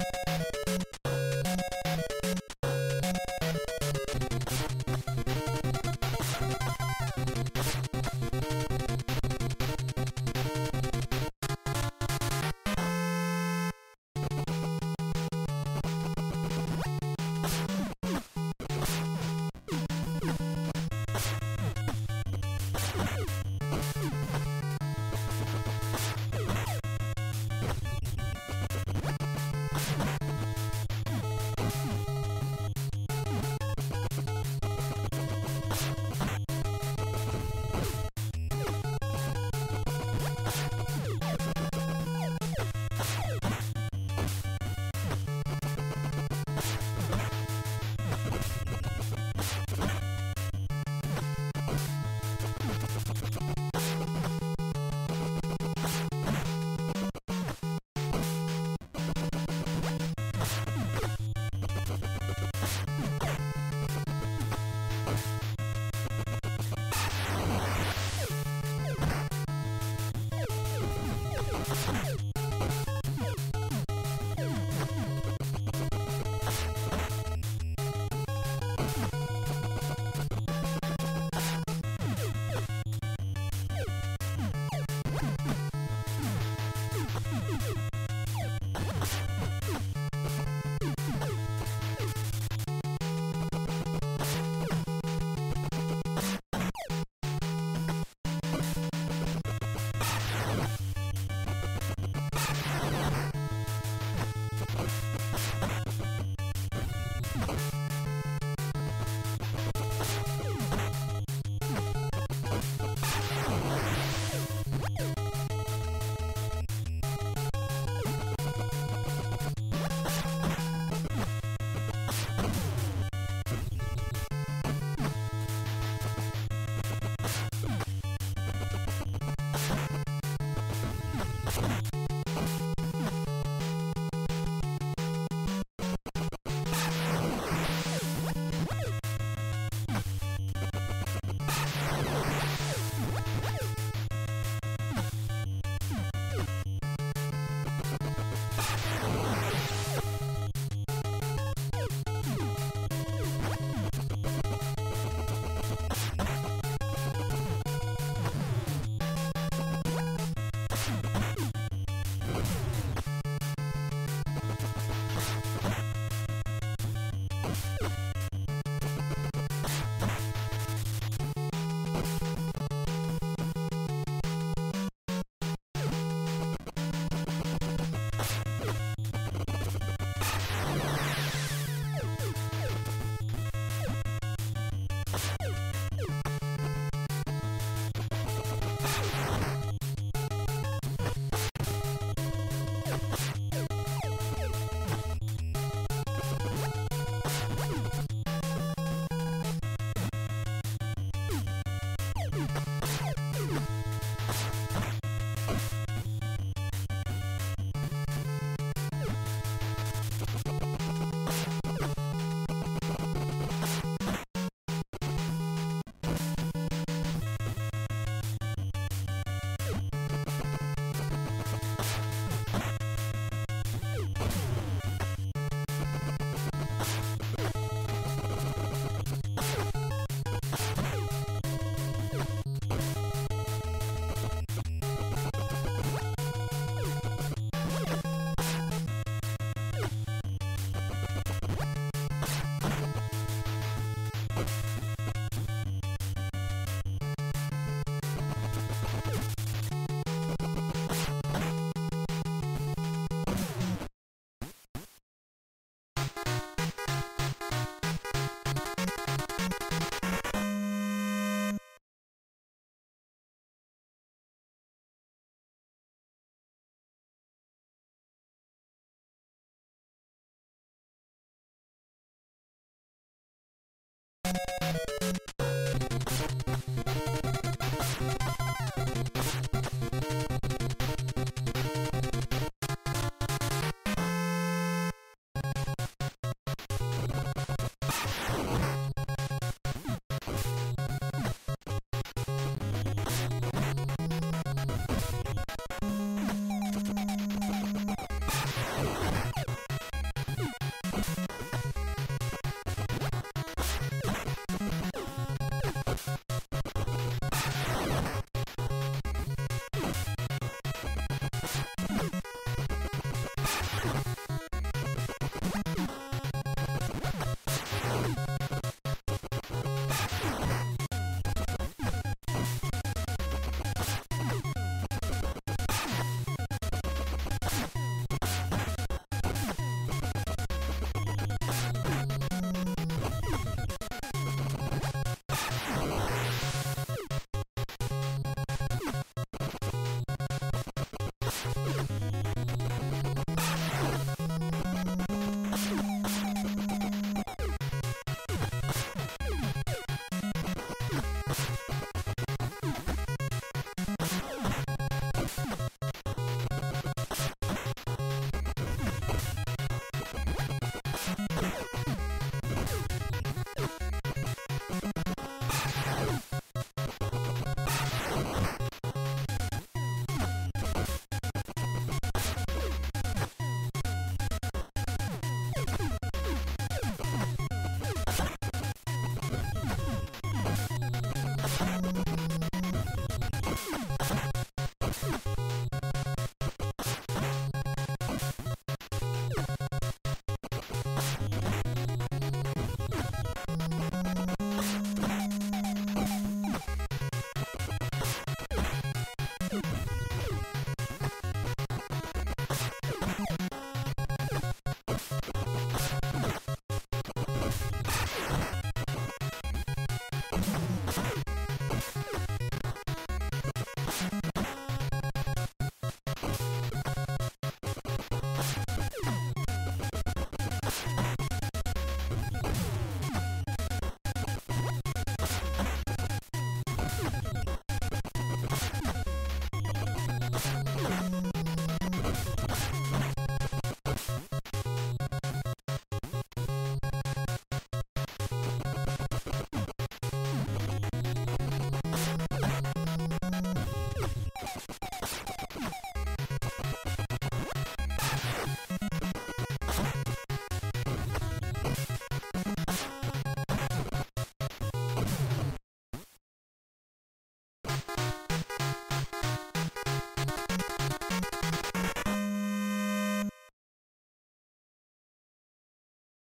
you